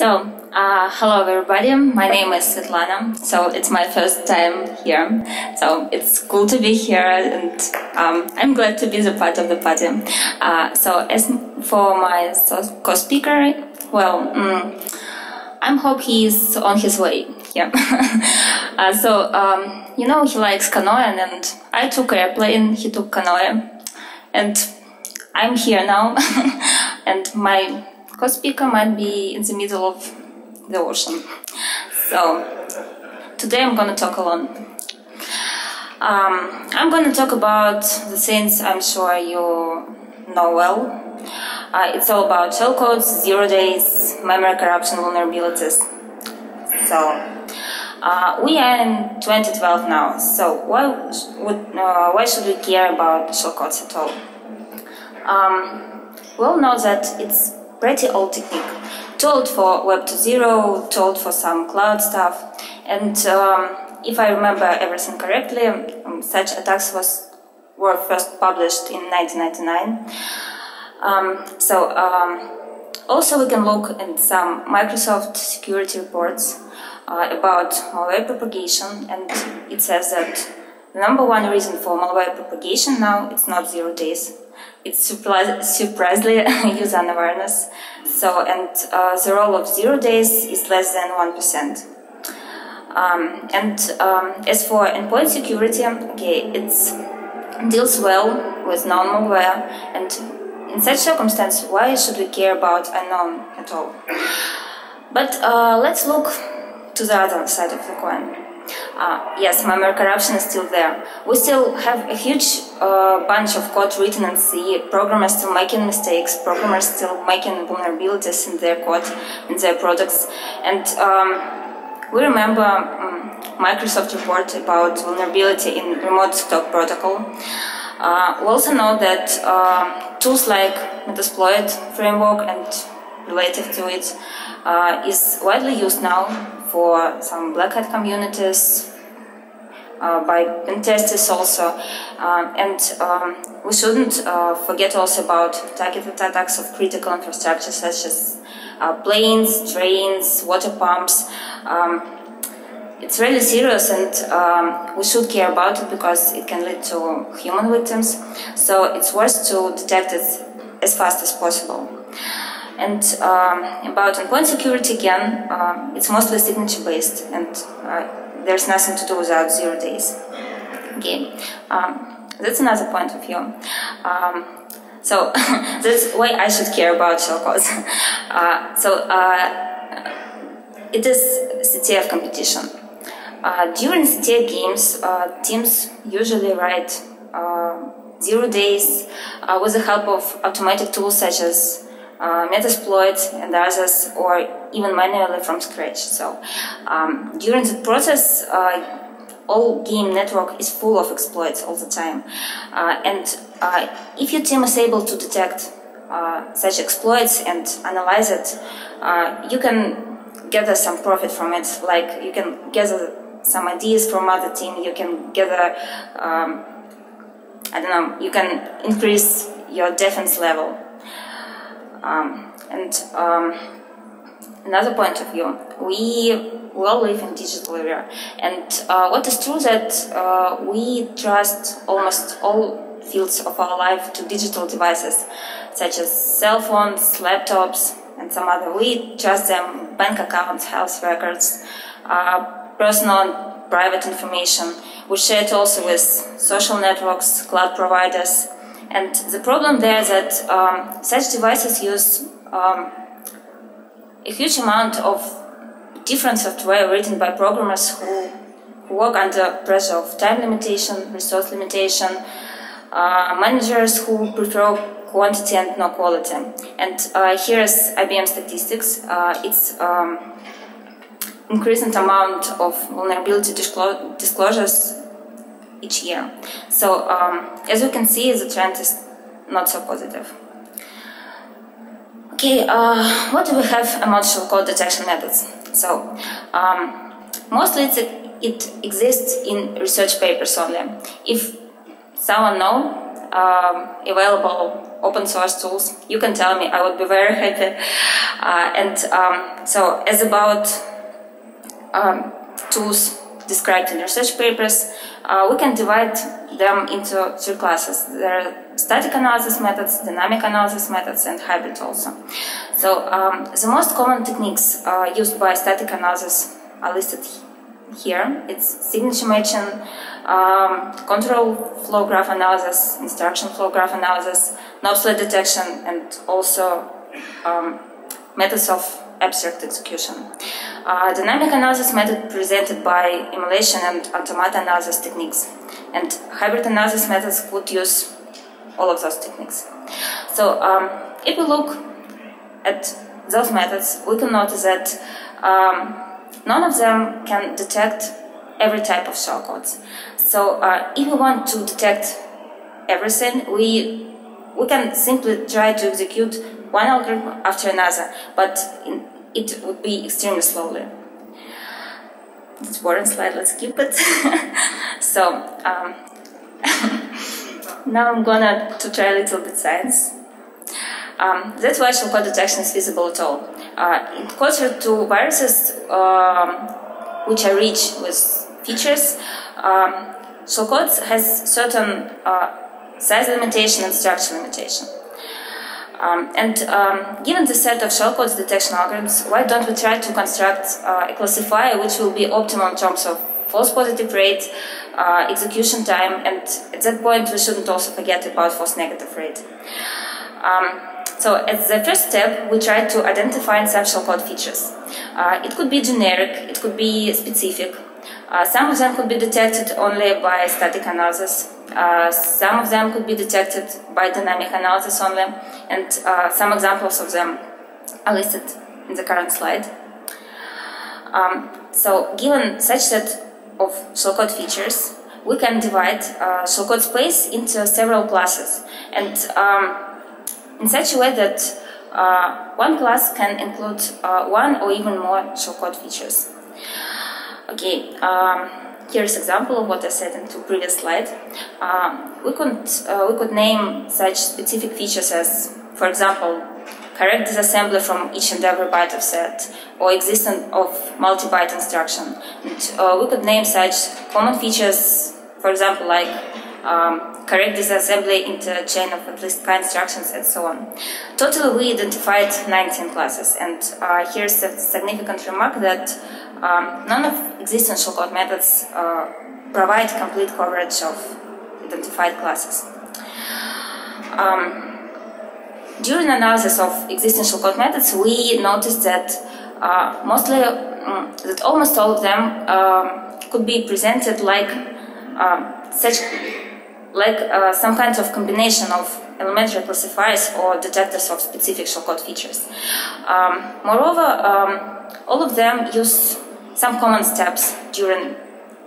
So, uh, hello everybody. My name is Svetlana. So it's my first time here. So it's cool to be here, and um, I'm glad to be the part of the party. Uh, so as for my co-speaker, well, um, I hope he's on his way. Yeah. uh, so um, you know he likes canoeing, and I took airplane. He took canoe, and I'm here now, and my co-speaker might be in the middle of the ocean. So today I'm gonna talk alone. Um, I'm gonna talk about the things I'm sure you know well. Uh, it's all about shellcodes, zero days, memory corruption vulnerabilities. So uh, we are in 2012 now. So why would uh, why should we care about shellcodes at all? Um, we all know that it's pretty old technique. Told for Web 2.0, told for some cloud stuff, and um, if I remember everything correctly, um, such attacks was were first published in 1999. Um, so um, also we can look at some Microsoft security reports uh, about malware propagation, and it says that the number one reason for malware propagation now it's not zero days, it's surprisingly user unawareness. So, and uh, the role of zero days is less than 1%. Um, and um, as for endpoint security, okay, it deals well with non-malware and in such circumstance, why should we care about unknown at all? But uh, let's look to the other side of the coin. Uh, yes, memory corruption is still there. We still have a huge uh, bunch of code written in C. Programmers still making mistakes. Programmers still making vulnerabilities in their code, in their products. And um, we remember um, Microsoft report about vulnerability in remote desktop protocol. Uh, we also know that uh, tools like Metasploit framework and related to it uh, is widely used now for some black hat communities, uh, by pen testers also. Uh, and um, we shouldn't uh, forget also about targeted attacks of critical infrastructure such as uh, planes, trains, water pumps. Um, it's really serious and um, we should care about it because it can lead to human victims. So it's worth to detect it as fast as possible. And um, about endpoint security again, um, it's mostly signature based and uh, there's nothing to do without zero days. Okay, um, that's another point of view. Um, so that's why I should care about shellcodes. Uh, so uh, it is CTF competition. Uh, during CTF games, uh, teams usually write uh, zero days with the help of automatic tools such as uh, Metasploit and others, or even manually from scratch. So um, during the process, uh, all game network is full of exploits all the time. Uh, and uh, if your team is able to detect uh, such exploits and analyze it, uh, you can gather some profit from it. Like you can gather some ideas from other team. You can gather, um, I don't know, you can increase your defense level. Um, and um, another point of view, we we all live in digital era, and uh, what is true that uh, we trust almost all fields of our life to digital devices, such as cell phones, laptops, and some other. We trust them, bank accounts, health records, uh, personal and private information. We share it also with social networks, cloud providers, and the problem there is that um, such devices use um, a huge amount of different software written by programmers who, work under pressure of time limitation, resource limitation, uh, managers who prefer quantity and no quality. And uh, here's IBM statistics. Uh, it's um, increasing amount of vulnerability disclo disclosures each year. So um, as you can see, the trend is not so positive. Okay, uh, what do we have among shellcode detection methods? So um, mostly it exists in research papers only. If someone know um, available open source tools, you can tell me. I would be very happy. Uh, and um, so, as about um, tools described in research papers, uh, we can divide them into two classes. There are static analysis methods, dynamic analysis methods, and hybrid also. So um, the most common techniques uh, used by static analysis are listed here. It's signature matching, um, control flow graph analysis, instruction flow graph analysis, obsolete detection, and also um, methods of abstract execution. Uh, dynamic analysis method presented by emulation and automata analysis techniques. And hybrid analysis methods could use all of those techniques. So um, if we look at those methods, we can notice that um, none of them can detect every type of shellcodes. So uh, if we want to detect everything, we we can simply try to execute one algorithm after another, but in, it would be extremely slowly. It's boring slide, let's keep it. so um, now I'm gonna to try a little bit science. Um, that's why shellcode detection is visible at all. Uh, closer to viruses um, which are rich with features, um, shellcodes has certain uh, size limitation and structure limitation. Um, and um, given the set of shellcodes detection algorithms, why don't we try to construct uh, a classifier which will be optimal in terms of false positive rate, uh, execution time, and at that point we shouldn't also forget about false negative rate. Um, so as the first step, we try to identify some shellcode features. Uh, it could be generic, it could be specific. Uh, some of them could be detected only by static analysis. Some of them could be detected by dynamic analysis only, and uh, some examples of them are listed in the current slide. Um, so, given such set of shellcode features, we can divide uh, shellcode space into several classes, and um, in such a way that uh, one class can include one or even more shellcode features. Okay. Um, Here's example of what I said in the previous slide. Um, we could uh, we could name such specific features as, for example, correct disassembly from each and every byte offset, or existence of multi-byte instruction. And, uh, we could name such common features, for example, like um, correct disassembly into a chain of at least k instructions and so on. Totally, we identified 19 classes, and uh, here's a significant remark that um, none of existing shellcode methods uh, provide complete coverage of identified classes. Um, during analysis of existing shellcode methods, we noticed that uh, mostly um, that almost all of them um, could be presented like um, such like uh, some kind of combination of elementary classifiers or detectors of specific shellcode features. Um, moreover, all of them use some common steps during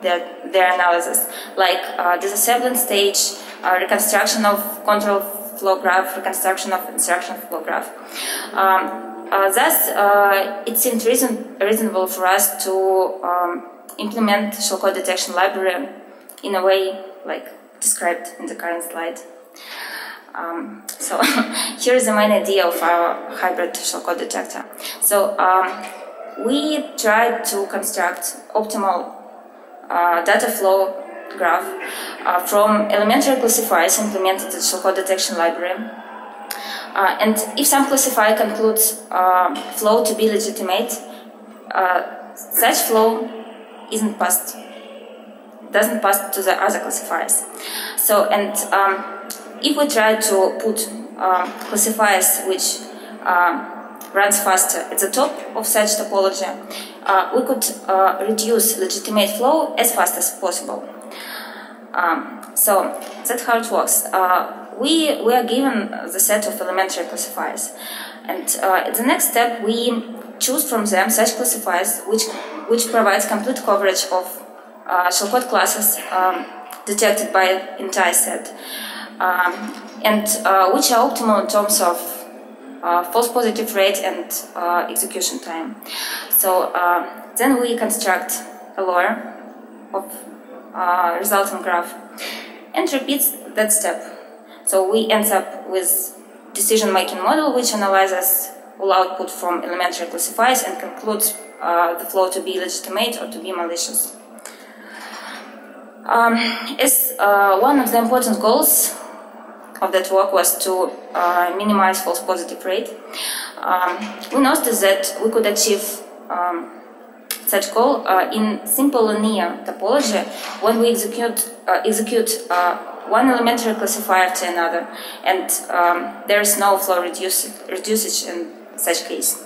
their, their analysis, like uh, disassembling stage, uh, reconstruction of control flow graph, reconstruction of instruction flow graph. Um, uh, thus, uh, it seemed reason, reasonable for us to um, implement shellcode detection library in a way like described in the current slide. Um, so here is the main idea of our hybrid shellcode detector. So um, we tried to construct optimal uh, data flow graph uh, from elementary classifiers implemented in shellcode detection library. Uh, and if some classifier concludes uh, flow to be legitimate, uh, such flow isn't passed doesn't pass to the other classifiers. So, and um, if we try to put um, classifiers which um, runs faster at the top of such topology, uh, we could uh, reduce legitimate flow as fast as possible. Um, so that's how it works. Uh, we, we are given the set of elementary classifiers. And uh, the next step, we choose from them such classifiers which, which provides complete coverage of uh, shellcode classes um, detected by entire set, um, and uh, which are optimal in terms of false positive rate and uh, execution time. So uh, then we construct a layer of uh, resultant graph and repeat that step. So we end up with decision-making model which analyzes all output from elementary classifiers and concludes uh, the flow to be legitimate or to be malicious. Um, as uh, one of the important goals of that work was to uh, minimize false positive rate, um, we noticed that we could achieve um, such goal uh, in simple linear topology when we execute uh, execute uh, one elementary classifier to another, and um, there is no flow reduce, reducage in such case.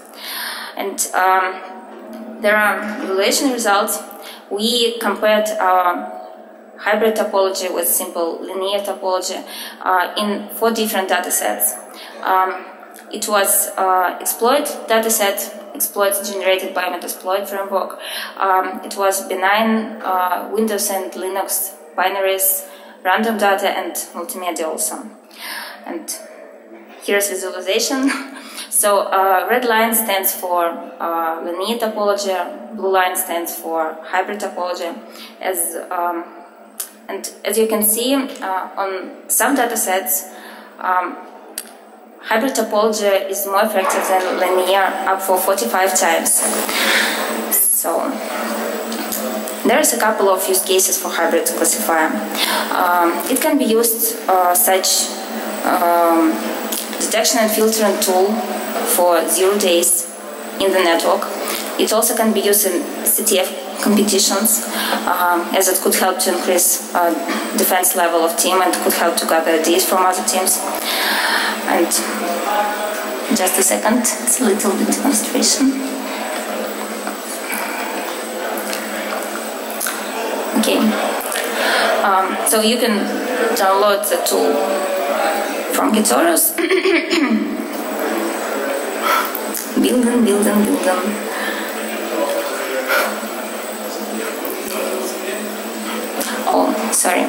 And um, there are evaluation results. We compared our hybrid topology with simple linear topology uh, in four different data sets. Um, it was uh, exploit dataset, exploits generated by Metasploit framework. Um, it was benign uh, Windows and Linux binaries, random data, and multimedia also. And here's visualization. so uh, red line stands for uh, linear topology, blue line stands for hybrid topology. As um, and as you can see uh, on some datasets, um, hybrid topology is more effective than linear up for 45 times. So there's a couple of use cases for hybrid classifier. Um, it can be used uh, such um, detection and filtering tool for zero days in the network. It also can be used in CTF competitions um, as it could help to increase uh, defense level of team and could help to gather ideas from other teams. And just a second, it's a little bit demonstration. Okay, um, so you can download the tool from GitOraus. building, building, building. Sorry.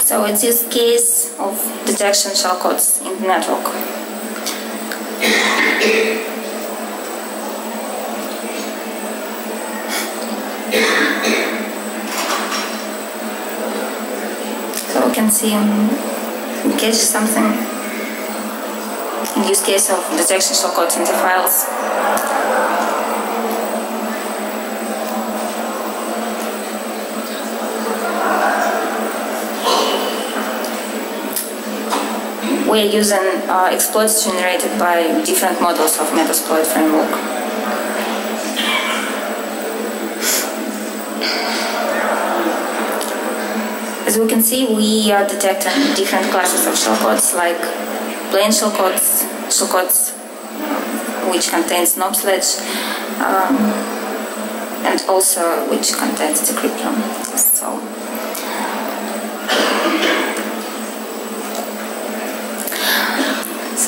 So it's this case of detection shellcodes in the network. So we can see we catch something in use case of detection shellcodes in the files. We are using uh, exploits generated by different models of Metasploit framework. As we can see, we are detecting different classes of shellcodes like plain shellcodes, shellcodes which contains NOP sled, um, and also which contains decryption. So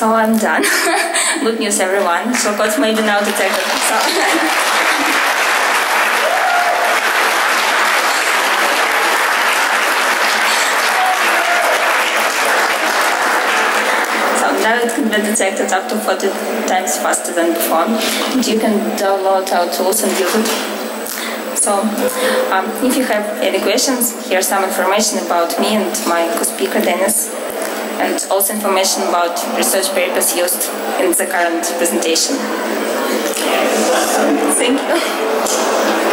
So I'm done. Good news, everyone. Shellcodes may be now detected. So. now it can be detected up to 40 times faster than before. And you can download our tools and use it. So, um, if you have any questions, here's some information about me and my co-speaker Dennis and also information about research papers used in the current presentation. Thank you.